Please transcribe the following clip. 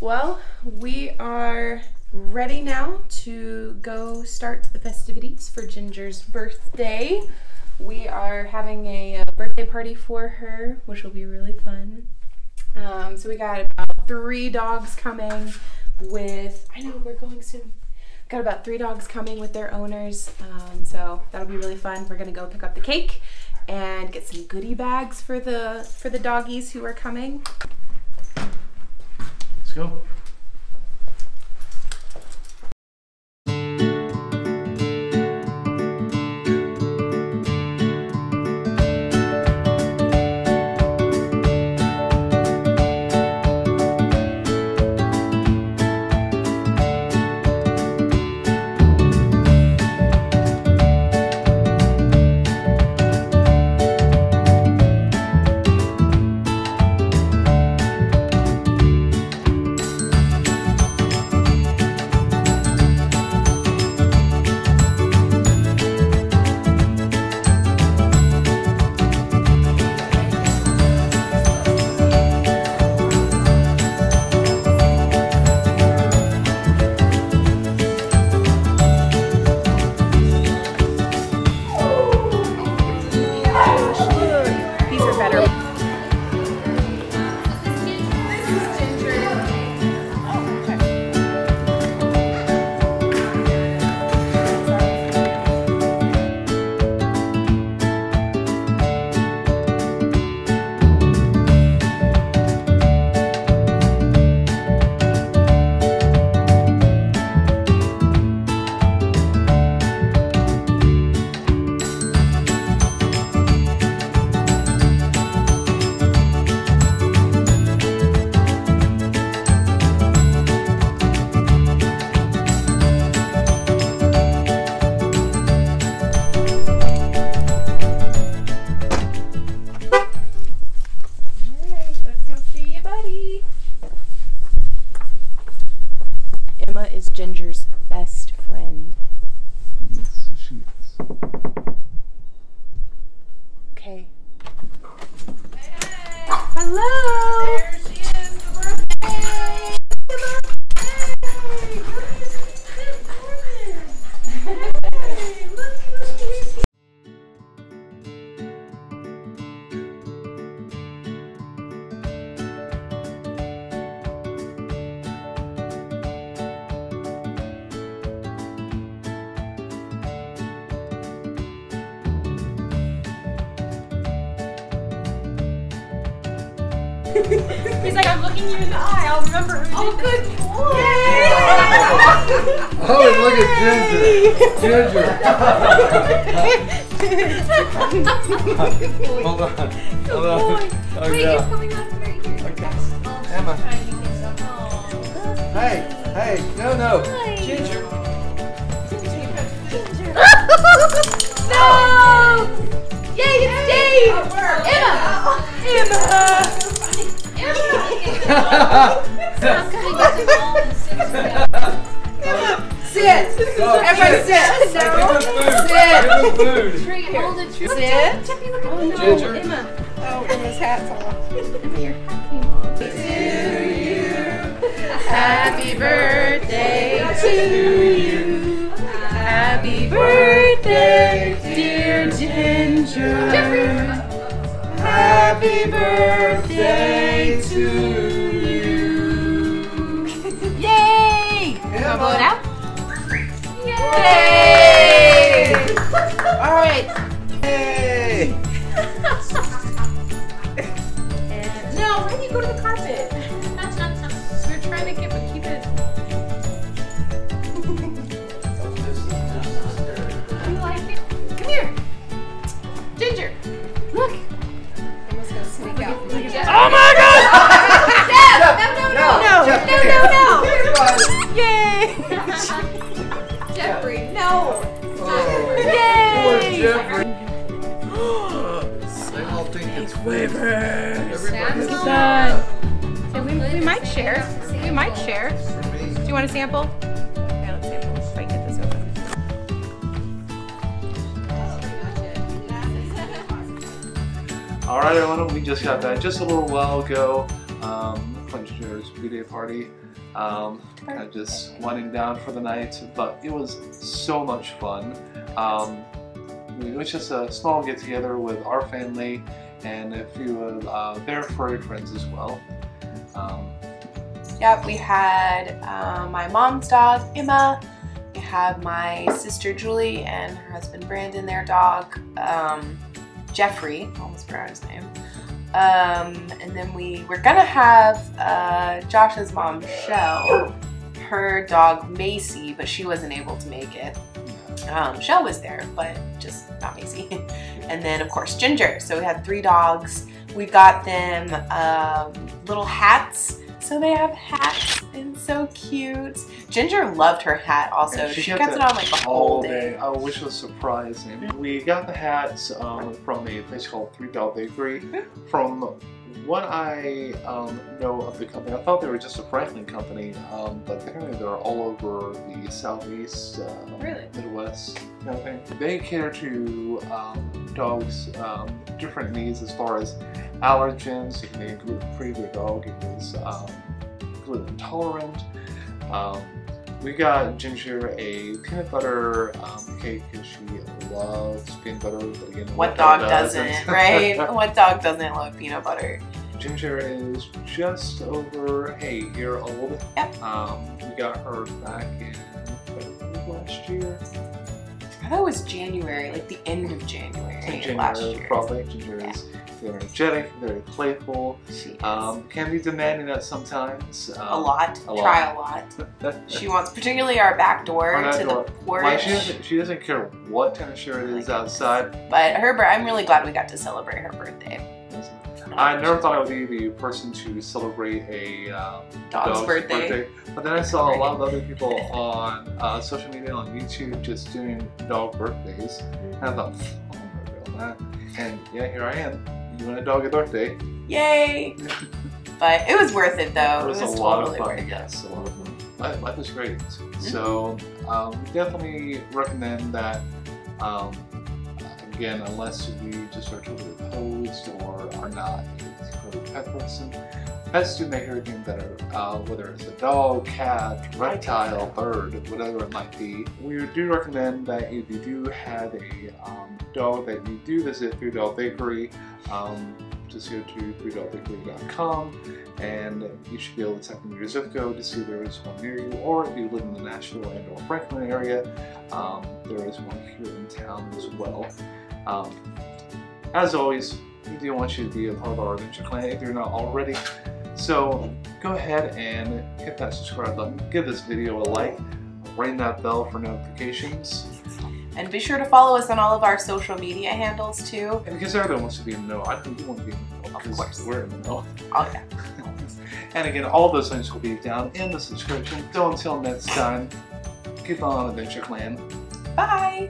Well, we are ready now to go start the festivities for Ginger's birthday. We are having a, uh birthday party for her, which will be really fun. Um, so we got about three dogs coming with. I know we're going soon. Got about three dogs coming with their owners, um, so that'll be really fun. We're gonna go pick up the cake and get some goodie bags for the for the doggies who are coming. Fechou? Ginger's best He's like, I'm looking you in the eye. I'll remember who Oh, good this. boy! Oh, and look at Ginger. Ginger. Hold on. Hold on. Oh, Wait, yeah. he's coming up right here. Okay. Oh, Emma. Hey, hey, no, no. Ginger. no! Yay, it's Dave! Emma! Emma! Sit! Oh, Everybody shit. sit! Give him food. Give him food. Tree, hold it. Tree. Sit! Oh no, Ginger. Emma. Oh, Emma's hat's off. Emma, your hat came off. Happy birthday to you. Happy birthday, dear Ginger. Happy birthday to you. Yay! Wanna blow it out? Yay! All right. So we, we might share. We might share. Do you want a sample? All right, everyone, we just got back just a little while ago um, from B-Day party. um, kind of just winding down for the night. But it was so much fun. Um, it was just a small get together with our family and a few of uh, their furry friends as well. Um, Yep, we had uh, my mom's dog, Emma. We had my sister, Julie, and her husband, Brandon, their dog, um, Jeffrey. Almost forgot his name. Um, and then we were gonna have uh, Josh's mom, Shell, her dog, Macy, but she wasn't able to make it. Um, Shell was there, but just not Macy. and then, of course, Ginger. So we had three dogs. We got them um, little hats. So they have hats and so cute. Ginger loved her hat also. And She, kept kept it on like the whole day. Oh, which was surprising. We got the hats um, from a place called Three Dog Bakery. From what I um, know of the company, I thought they were just a Franklin company, um, but apparently they're all over the southeast, uh, Really? Midwest kind of thing. They cater to um, dogs' um, different needs as far as allergens. It can be gluten-free. Their dog is um, gluten intolerant. Um, we got Ginger a peanut butter um, cake because she loves peanut butter. But again, What dog doesn't, right? what dog doesn't love peanut butter? Ginger is just over a year old. Yep. Um, we got her back in February last year. I thought it was January, like the end of January, Ginger, last year. probably. Ginger Yeah. is very energetic, very playful. She. Um, can be demanding at sometimes. Um, a lot. a lot. Try a lot. She wants, particularly our back door Our to door. the porch. Like, she, doesn't, she doesn't care what temperature it is outside. But her, I'm really glad we got to celebrate her birthday. I never thought I would be the person to celebrate a um, Dog's birthday. But then I saw a lot of other people on uh, social media on YouTube just doing dog birthdays. And I thought, oh, I'm that. And yeah, here I am. You want a dog a birthday? Yay! But it was worth it though. It was, a totally lot of fun. it. Yes, a lot of fun. Life, life is great. Mm-hmm. So um, definitely recommend that. Um, again, unless you just are totally opposed or are not a pet person, pets do make everything better. Uh, whether it's a dog, cat, reptile, bird, whatever it might be. We do recommend that if you do have a um, dog that you do visit Three Dog Bakery. Um, just go to threedogbakery.com and you should be able to type in your zip code to see if there is one near you or if you live in the Nashville and or Franklin area um, there is one here in town as well um, as always we do want you to be a part of our adventure clan if you're not already so go ahead and hit that subscribe button give this video a like ring that bell for notifications And be sure to follow us on all of our social media handles too. and because everyone wants to be in the know I think you want to be in the know Of because course. we're in the know Oh yeah. And again, all those links will be down in the description. So until next time, keep on Adventure Clan. Bye!